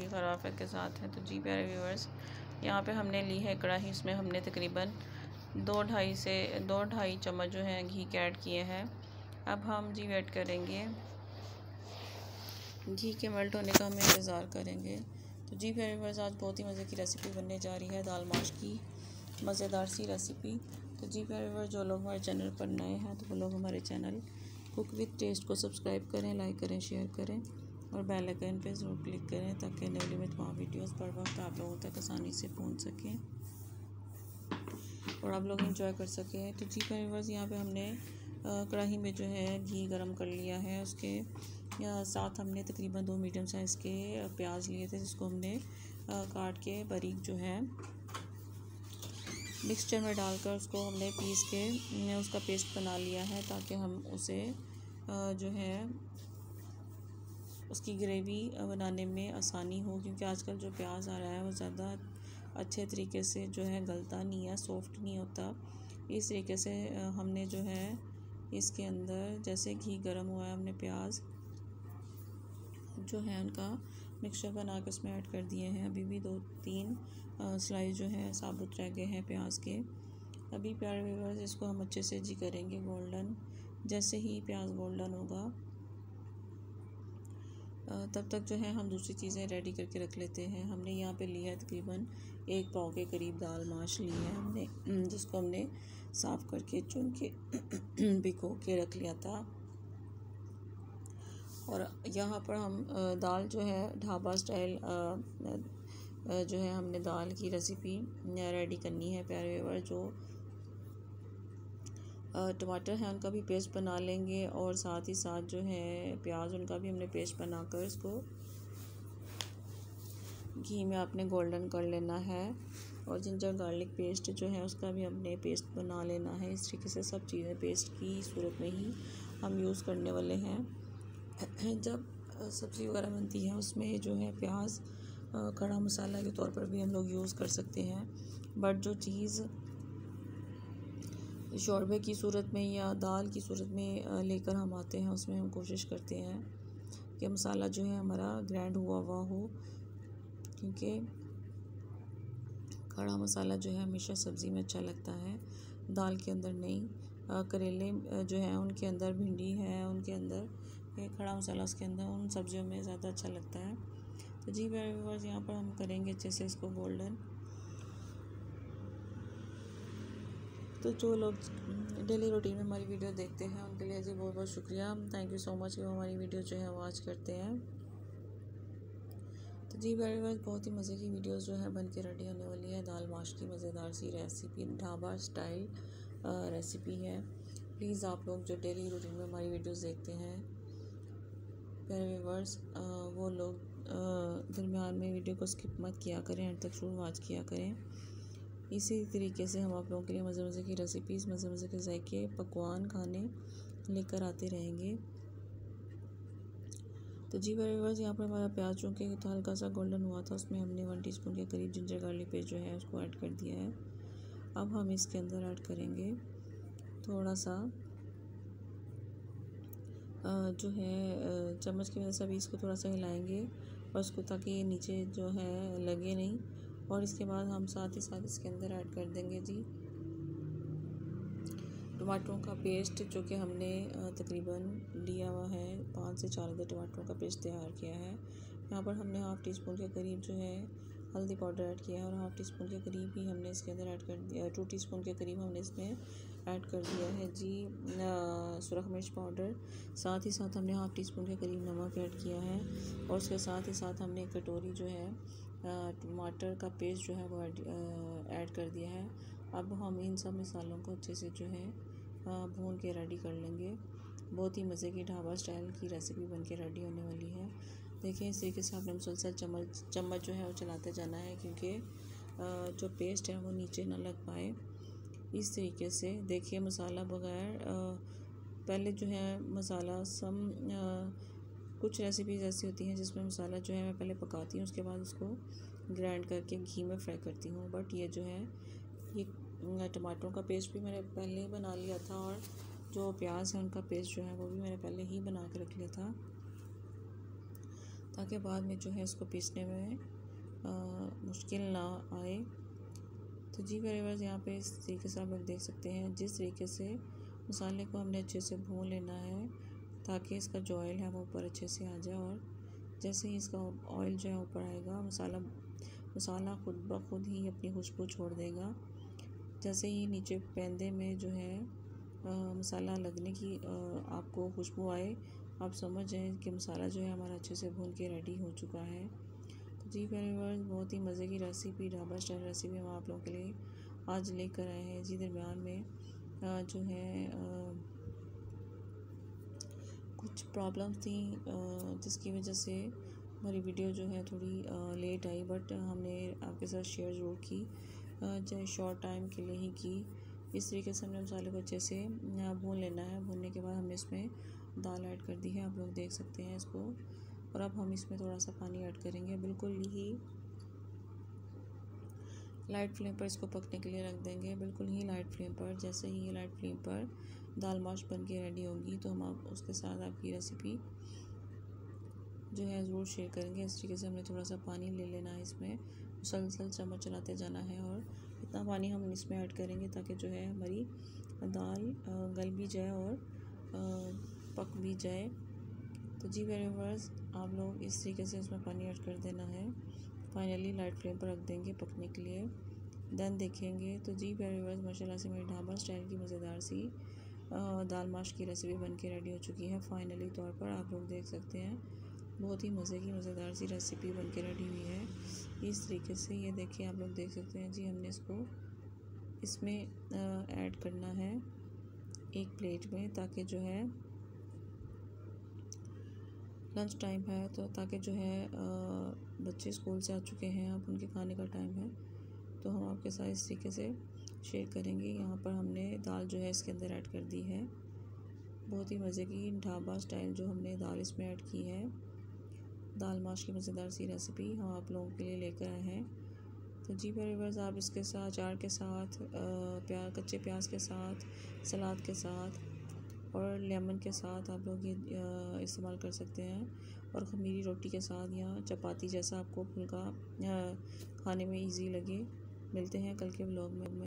खराफत के साथ है तो जी प्यारे व्यूवर्स यहाँ पे हमने ली है कढ़ाई इसमें हमने तकरीबन दो ढाई से, दो ढाई चम्मच जो है घी के ऐड किए हैं। अब हम जी वेट करेंगे। घी के मेल्ट होने का हम इंतज़ार करेंगे। तो जी प्यारे व्यूवर्स आज बहुत ही मज़े की रेसिपी बनने जा रही है, दाल माश की मज़ेदार सी रेसिपी तो जी प्यारे व्यूवर्स जो लोग हमारे चैनल पर नए हैं तो वो लोग हमारे चैनल कुक विथ टेस्ट को सब्सक्राइब करें लाइक करें शेयर करें और बेल आइकन पे ज़रूर क्लिक करें ताकि नई में तमाम वीडियोस पर वक्त आप लोगों तक आसानी से पहुँच सकें और आप लोग इंजॉय कर सकें। तो जी व्यूवर्स यहाँ पे हमने कढ़ाई में जो है घी गरम कर लिया है। उसके साथ हमने तकरीबन दो मीडियम साइज़ के प्याज लिए थे जिसको हमने काट के बारीक जो है मिक्सचर में डालकर उसको हमने पीस के उसका पेस्ट बना लिया है ताकि हम उसे जो है, उसकी ग्रेवी बनाने में आसानी हो। क्योंकि आजकल जो प्याज आ रहा है वो ज़्यादा अच्छे तरीके से जो है गलता नहीं है, सॉफ्ट नहीं होता। इस तरीके से हमने जो है इसके अंदर, जैसे घी गर्म हुआ है हमने प्याज, जो है उनका मिक्सचर बना के उसमें ऐड कर दिए हैं। अभी भी दो तीन स्लाइस जो है, साबुत रह गए हैं प्याज के। अभी प्यारे व्यूवर्स, इसको हम अच्छे से जी करेंगे गोल्डन। जैसे ही प्याज गोल्डन होगा तब तक जो है, हम दूसरी चीज़ें रेडी करके रख लेते हैं। हमने यहाँ पे लिया है तकरीबन एक पाव के करीब दाल माश ली है हमने जिसको हमने साफ़ करके चुन के भिगो के रख लिया था। और यहाँ पर हम दाल जो है, ढाबा स्टाइल जो है हमने दाल की रेसिपी रेडी करनी है प्यारे व्यूवर जो टमाटर है उनका भी पेस्ट बना लेंगे और साथ ही साथ जो है प्याज उनका भी हमने पेस्ट बनाकर इसको, घी में आपने गोल्डन कर लेना है और जिंजर गार्लिक पेस्ट जो है उसका भी हमने पेस्ट बना लेना है। इस तरीके से सब चीज़ें पेस्ट की सूरत में ही हम यूज़ करने वाले हैं। जब सब्ज़ी वगैरह बनती है उसमें जो है प्याज कड़ा मसाला के तौर पर भी हम लोग यूज़ कर सकते हैं। बट जो चीज़ शोरबे की सूरत में या दाल की सूरत में लेकर हम आते हैं, उसमें हम कोशिश करते हैं कि मसाला जो है हमारा ग्रैंड हुआ हुआ हो। क्योंकि खड़ा मसाला जो है हमेशा सब्ज़ी में अच्छा लगता है। दाल के अंदर नहीं करेले जो है उनके अंदर भिंडी है, उनके अंदर खड़ा मसाला उसके अंदर उन सब्जियों में ज़्यादा अच्छा लगता है। तो जी व्यूवर्स यहाँ पर हम करेंगे अच्छे से इसको गोल्डन तो जो लोग डेली रूटीन में हमारी वीडियो देखते हैं, उनके लिए जी बहुत बहुत शुक्रिया। थैंक यू सो मच कि वो हमारी वीडियो जो है वॉच करते हैं। तो जी व्यूवर्स बहुत ही मज़े की वीडियोस जो है बन के रेडी होने वाली है। दाल माश की मज़ेदार सी रेसिपी ढाबा स्टाइल रेसिपी है। प्लीज़ आप लोग जो डेली रूटीन में हमारी वीडियोस देखते हैं प्यारे वो लोग दरमियान में वीडियो को स्किप मत किया करें, एंड तक शुरू वॉच किया करें। इसी तरीके से हम आप लोगों के लिए मज़े मज़े की रेसिपीज़ मज़े मज़े के जायके पकवान, खाने लेकर आते रहेंगे। तो जी व्यूवर्स यहाँ पर हमारा प्याज चूँकि तो हल्का सा गोल्डन हुआ था, उसमें हमने वन टीस्पून के करीब जिंजर गार्लिक पेस्ट जो है उसको ऐड कर दिया है। अब हम इसके अंदर ऐड करेंगे थोड़ा सा जो है चम्मच की वजह से अभी इसको थोड़ा सा हिलाएँगे। और को ताकि नीचे जो है लगे नहीं। और इसके बाद हम साथ ही साथ इसके अंदर ऐड कर देंगे जी। टमाटरों का पेस्ट जो कि हमने तकरीबन लिया हुआ है। पाँच से चार टमाटरों का पेस्ट तैयार किया है। यहाँ पर हमने हाफ़ टी स्पून के करीब जो है हल्दी पाउडर ऐड किया है और हाफ़ टी स्पून के करीब ही हमने इसके अंदर ऐड कर दिया, टू टी स्पून के करीब हमने इसमें ऐड कर दिया है जी सुरख मिर्च पाउडर। साथ ही साथ हमने हाफ़ टी स्पून के करीब नमक ऐड किया है और उसके साथ ही साथ हमने एक कटोरी जो है टमाटर का पेस्ट जो है वो ऐड कर दिया है। अब हम इन सब मसालों को अच्छे से जो है भून के रेडी कर लेंगे। बहुत ही मज़े की ढाबा स्टाइल की रेसिपी बन के रेडी होने वाली है। देखिए इस तरीके से आपने मुसलसल चम्मच चम्मच जो है वो चलाते जाना है क्योंकि जो पेस्ट है वो नीचे ना लग पाए। इस तरीके से देखिए मसाला बगैर पहले जो है मसाला सम आ, कुछ रेसिपीज़ ऐसी होती हैं जिसमें मसाला जो है मैं पहले पकाती हूँ उसके बाद उसको ग्राइंड करके घी में फ्राई करती हूँ। बट ये जो है ये टमाटरों का पेस्ट भी मैंने पहले ही बना लिया था और जो प्याज है उनका पेस्ट जो है वो भी मैंने पहले ही बना के रख लिया था। ताकि बाद में जो है इसको पीसने में आ, मुश्किल ना आए। तो जी वेरीवर्स यहाँ पे इस तरीके से आप लोग देख सकते हैं जिस तरीके से मसाले को हमने अच्छे से भून लेना है ताकि इसका जो ऑयल है वो ऊपर अच्छे से आ जाए और जैसे ही इसका ऑयल जो है ऊपर आएगा मसाला मसाला खुद ब खुद ही अपनी खुशबू छोड़ देगा। जैसे ही नीचे पैंदे में जो है आ, मसाला लगने की आ, आपको खुशबू आए आप समझ जाएँ कि मसाला जो है हमारा अच्छे से भून के रेडी हो चुका है। तो जी व्यूअर्स बहुत ही मज़े की रेसिपी ढाबा स्टाइल रेसिपी हम आप लोगों के लिए आज लेकर आए हैं जी दरमियान में। जो है कुछ प्रॉब्लम थी जिसकी वजह से हमारी वीडियो जो है थोड़ी लेट आई बट हमने आपके साथ शेयर ज़रूर की। चाहे शॉर्ट टाइम के लिए ही की। इस तरीके से हमने मसाले को अच्छे से भून लेना है। भूनने के बाद हमने इसमें दाल ऐड कर दी है, आप लोग देख सकते हैं इसको। और अब हम इसमें थोड़ा सा पानी ऐड करेंगे, बिल्कुल ही लाइट फ्लेम पर इसको पकने के लिए रख देंगे, बिल्कुल ही लाइट फ्लेम पर। जैसे ही लाइट फ्लेम पर दाल माश बन के रेडी होगी तो हम आप, उसके साथ आपकी रेसिपी जो है, ज़रूर शेयर करेंगे। इस तरीके से हमने थोड़ा सा पानी ले लेना है इसमें। मुसलसल चम्मच चलाते जाना है और इतना पानी हम इसमें ऐड करेंगे ताकि जो है हमारी दाल गल भी जाए और पक भी जाए। तो जी व्यूवर्स आप लोग इस तरीके से इसमें पानी ऐड कर देना है। फाइनली लाइट फ्लेम पर रख देंगे पकने के लिए। देन देखेंगे। तो जी व्यूवर्स माशाल्लाह से मेरी ढाबा स्टाइल की मज़ेदार सी दाल माश की रेसिपी बन के रेडी हो चुकी है। फाइनली तौर पर आप लोग देख सकते हैं। बहुत ही मज़े की, मज़ेदार सी रेसिपी बन के रेडी हुई है। इस तरीके से ये देखिए, आप लोग देख सकते हैं जी, हमने इसको इसमें ऐड करना है एक प्लेट में ताकि जो है लंच टाइम है तो ताकि जो है बच्चे स्कूल से आ चुके हैं, अब उनके खाने का टाइम है तो हम आपके साथ इस तरीके से शेयर करेंगे। यहाँ पर हमने दाल जो है इसके अंदर ऐड कर दी है। बहुत ही मज़े की ढाबा स्टाइल जो हमने दाल इसमें ऐड की है। दाल माश की मज़ेदार सी रेसिपी हम आप लोगों के लिए लेकर आए हैं। तो जी परिवर्स आप इसके साथ, अचार के साथ प्याज कच्चे प्याज के साथ, सलाद के साथ और लेमन के साथ आप लोग ये इस्तेमाल कर सकते हैं। और खमीरी रोटी के साथ या चपाती जैसा आपको फुल्का खाने में इजी लगे। मिलते हैं कल के ब्लॉग में।